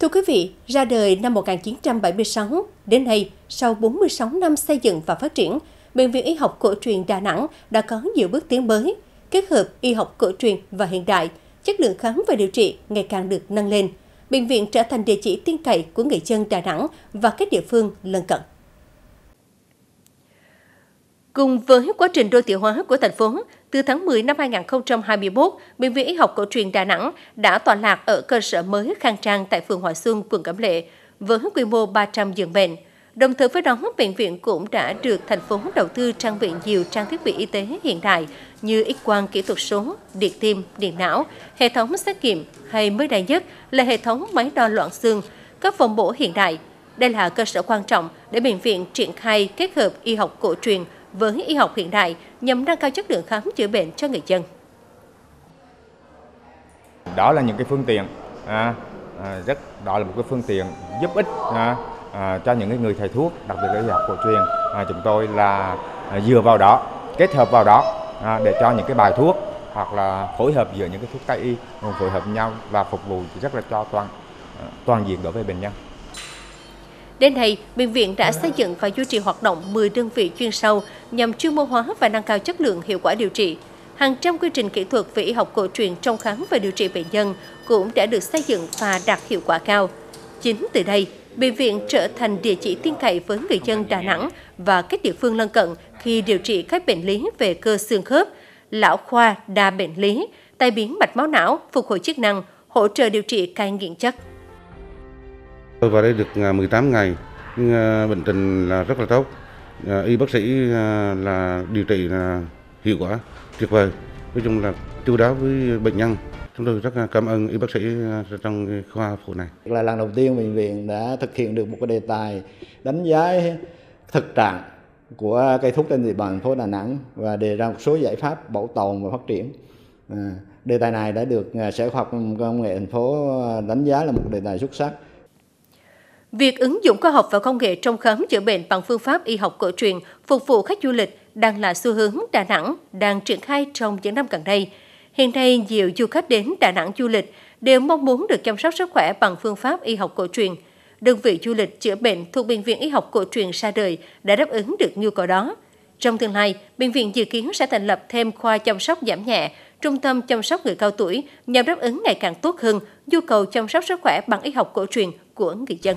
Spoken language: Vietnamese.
Thưa quý vị, ra đời năm 1976, đến nay, sau 46 năm xây dựng và phát triển, Bệnh viện Y học cổ truyền Đà Nẵng đã có nhiều bước tiến mới, kết hợp y học cổ truyền và hiện đại, chất lượng khám và điều trị ngày càng được nâng lên. Bệnh viện trở thành địa chỉ tin cậy của người dân Đà Nẵng và các địa phương lân cận. Cùng với quá trình đô thị hóa của thành phố, từ tháng 10 năm 2021, Bệnh viện Y học cổ truyền Đà Nẵng đã tọa lạc ở cơ sở mới khang trang tại phường Hòa Xuân, quận Cẩm Lệ, với quy mô 300 giường bệnh. Đồng thời với đó, bệnh viện cũng đã được thành phố đầu tư trang bị nhiều trang thiết bị y tế hiện đại như x-quang kỹ thuật số, điện tim, điện não, hệ thống xét nghiệm hay mới đây nhất là hệ thống máy đo loạn xương, các phòng bổ hiện đại. Đây là cơ sở quan trọng để bệnh viện triển khai kết hợp y học cổ truyền với y học hiện đại nhằm nâng cao chất lượng khám chữa bệnh cho người dân. Đó là những cái phương tiện à, à, rất đó là một cái phương tiện giúp ích à, à, cho những cái người thầy thuốc đặc biệt là y học cổ truyền à, chúng tôi là à, dựa vào đó kết hợp vào đó à, để cho những cái bài thuốc hoặc là phối hợp giữa những cái thuốc tây y phối hợp nhau và phục vụ rất là cho toàn à, toàn diện đối với bệnh nhân. Đến nay, bệnh viện đã xây dựng và duy trì hoạt động 10 đơn vị chuyên sâu nhằm chuyên môn hóa và nâng cao chất lượng hiệu quả điều trị. Hàng trăm quy trình kỹ thuật về y học cổ truyền trong khám và điều trị bệnh nhân cũng đã được xây dựng và đạt hiệu quả cao. Chính từ đây, bệnh viện trở thành địa chỉ tin cậy với người dân Đà Nẵng và các địa phương lân cận khi điều trị các bệnh lý về cơ xương khớp, lão khoa đa bệnh lý, tai biến mạch máu não, phục hồi chức năng, hỗ trợ điều trị cai nghiện chất. Tôi vào đây được à, 18 ngày, nhưng à, bệnh tình là rất là tốt. À, y bác sĩ là điều trị là hiệu quả, tuyệt vời. Nói chung là chú đáo với bệnh nhân. Chúng tôi rất cảm ơn y bác sĩ trong khoa phụ này. Là lần đầu tiên bệnh viện đã thực hiện được một cái đề tài đánh giá thực trạng của cây thuốc trên địa bàn thành phố Đà Nẵng và đề ra một số giải pháp bảo tồn và phát triển. À, đề tài này đã được Sở Khoa học Công nghệ thành phố đánh giá là một đề tài xuất sắc. Việc ứng dụng khoa học và công nghệ trong khám chữa bệnh bằng phương pháp y học cổ truyền phục vụ khách du lịch đang là xu hướng Đà Nẵng đang triển khai trong những năm gần đây. Hiện nay, nhiều du khách đến Đà Nẵng du lịch đều mong muốn được chăm sóc sức khỏe bằng phương pháp y học cổ truyền. Đơn vị du lịch chữa bệnh thuộc Bệnh viện Y học cổ truyền ra đời đã đáp ứng được nhu cầu đó. Trong tương lai, bệnh viện dự kiến sẽ thành lập thêm khoa chăm sóc giảm nhẹ, trung tâm chăm sóc người cao tuổi nhằm đáp ứng ngày càng tốt hơn nhu cầu chăm sóc sức khỏe bằng y học cổ truyền của người dân.